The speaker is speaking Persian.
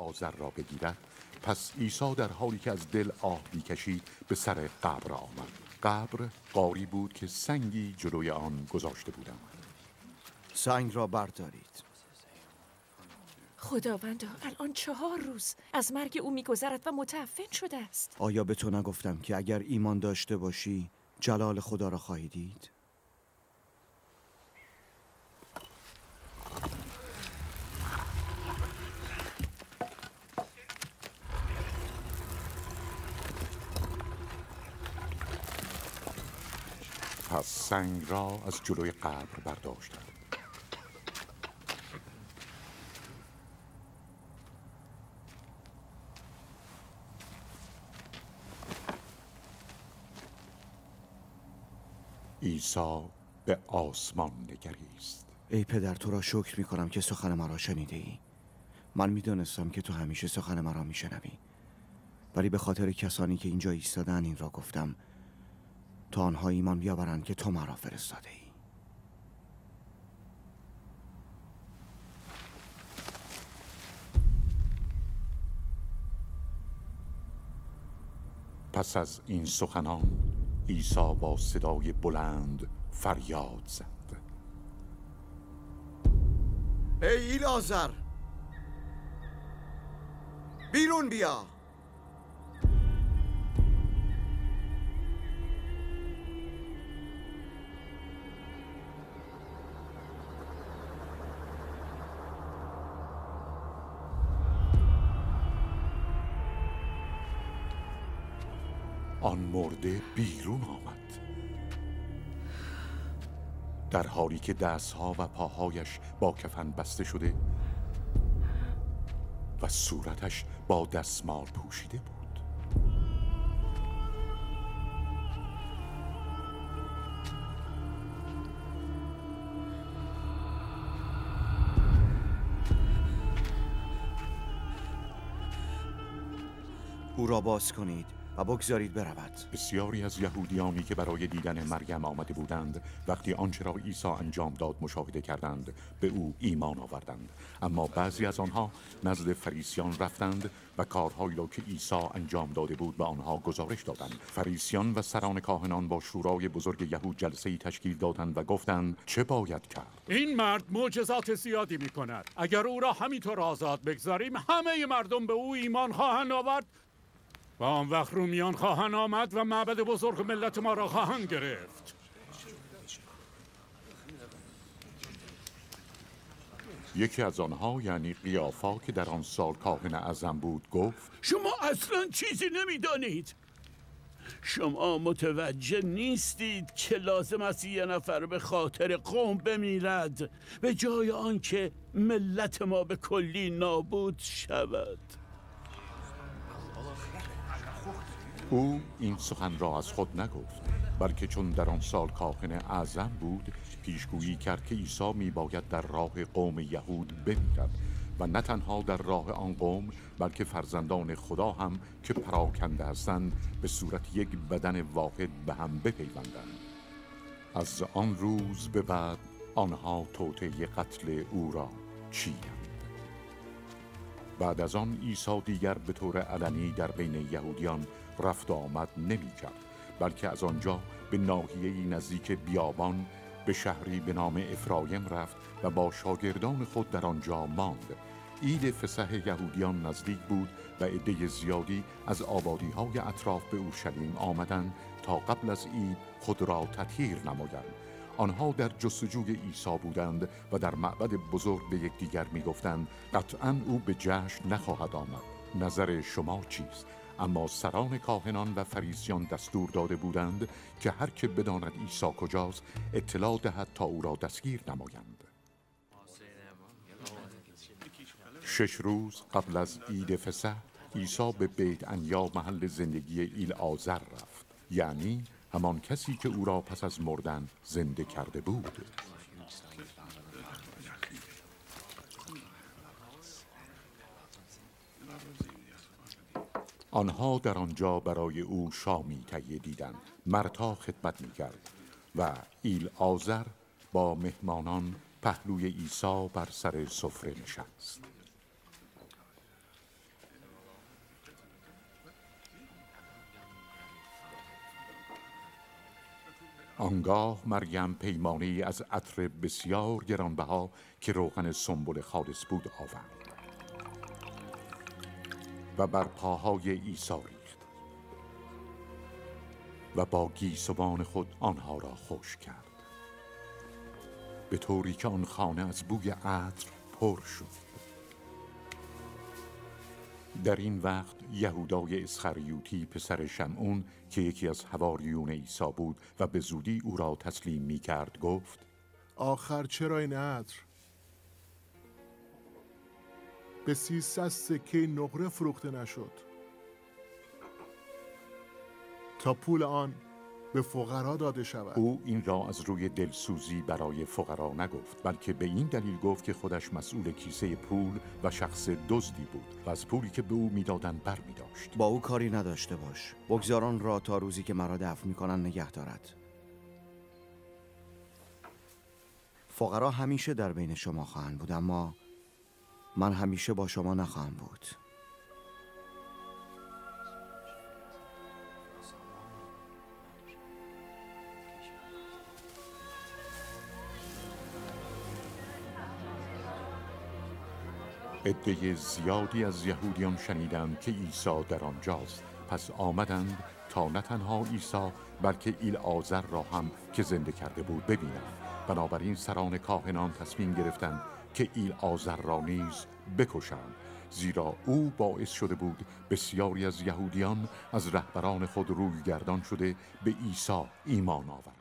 آذر را بگیرد. پس عیسی در حالی که از دل آه می‌کشید به سر قبر آمد. قبر قاری بود که سنگی جلوی آن گذاشته بودند سنگ را بردارید. خداوندا الان چهار روز از مرگ او میگذرد و متعفن شده است. آیا به تو نگفتم که اگر ایمان داشته باشی جلال خدا را خواهی دید؟ سنگ را از جلوی قبر برداشتند. عیسی به آسمان نگریست. ای پدر تو را شکر می کنم که سخن مرا شنیده ای من می دانستم که تو همیشه سخن مرا می شنوی ولی به خاطر کسانی که اینجا ایستادن این را گفتم تا آنها ایمان بیاورند که تو مرا فرستاده ای. پس از این سخنان عیسی با صدای بلند فریاد زد. ای لازر بیرون بیا. آن مرده بیرون آمد. در حالی که دستها و پاهایش با کفن بسته شده و صورتش با دستمال پوشیده بود. او را باز کنید. و بگذارید برود. بسیاری از یهودیانی که برای دیدن مریم آمده بودند وقتی آنچه را عیسی انجام داد مشاهده کردند به او ایمان آوردند. اما بعضی از آنها نزد فریسیان رفتند و کارهایی را که عیسی انجام داده بود به آنها گزارش دادند. فریسیان و سران کاهنان با شورای بزرگ یهود جلسه ای تشکیل دادند و گفتند چه باید کرد؟ این مرد معجزات زیادی می کند اگر او را همینطور آزاد بگذاریم همه مردم به او ایمان خواهند آورد و آن وقت رومیان خواهند آمد و معبد بزرگ ملت ما را خواهند گرفت. یکی از آنها یعنی قیافا که در آن سال کاهن اعظم بود گفت شما اصلا چیزی نمی‌دانید. شما متوجه نیستید که لازم است یه نفر به خاطر قوم بمیرد به جای آنکه ملت ما به کلی نابود شود. او این سخن را از خود نگفت بلکه چون در آن سال کاهن اعظم بود پیشگویی کرد که عیسی می باید در راه قوم یهود بمیرد و نه تنها در راه آن قوم بلکه فرزندان خدا هم که پراکنده هستند به صورت یک بدن واحد به هم بپیوندند. از آن روز به بعد آنها توطعه قتل او را چیدند. بعد از آن عیسی دیگر به طور علنی در بین یهودیان رفت آمد نمی کرد بلکه از آنجا به ناحیه‌ای نزدیک بیابان به شهری به نام افرایم رفت و با شاگردان خود در آنجا ماند. عید فسح یهودیان نزدیک بود و عده زیادی از آبادی های اطراف به اورشلیم آمدند تا قبل از عید خود را تطهیر نمایند. آنها در جستجوی عیسی بودند و در معبد بزرگ به یکدیگر می‌گفتند قطعا او به جشن نخواهد آمد. نظر شما چیست؟ اما سران کاهنان و فریسیان دستور داده بودند که هر که بداند عیسی کجاست اطلاع دهد تا او را دستگیر نمایند. شش روز قبل از عید فسح عیسی به بیت انیا محل زندگی ایل آزر رفت. یعنی همان کسی که او را پس از مردن زنده کرده بود. آنها در آنجا برای او شامی تهیه دیدند مرتا خدمت می‌کرد و ایل آذر با مهمانان پهلوی عیسی بر سر سفره نشست. آنگاه مریم پیمانه از عطر بسیار گرانبها که روغن سنبل خالص بود آورد و بر پاهای عیسی ریخت و با گیسوان خود آنها را خوش کرد به طوری که آن خانه از بوی عطر پر شد. در این وقت یهودای اسخریوتی پسر شمعون که یکی از هواریون عیسی بود و به زودی او را تسلیم می کرد گفت آخر چرا این عطر؟ به سیصد سکه نقره فروخته نشد. تا پول آن به فقرا داده شود. او این را از روی دلسوزی برای فقرا نگفت بلکه به این دلیل گفت که خودش مسئول کیسه پول و شخص دزدی بود و از پولی که به او می‌دادند بر می داشت با او کاری نداشته باش. بگذاران را تا روزی که مرا دفن می‌کنن نگه دارد. فقرا همیشه در بین شما خواهند بود اما من همیشه با شما نخواهم بود. عده زیادی از یهودیان شنیدند که عیسی در آنجاست. پس آمدند تا نه تنها عیسی بلکه ایل آذر را هم که زنده کرده بود ببینند. بنابراین سران کاهنان تصمیم گرفتند که ایل آذر را نیز بکشند. زیرا او باعث شده بود بسیاری از یهودیان از رهبران خود روی گردان شده به عیسی ایمان آورند.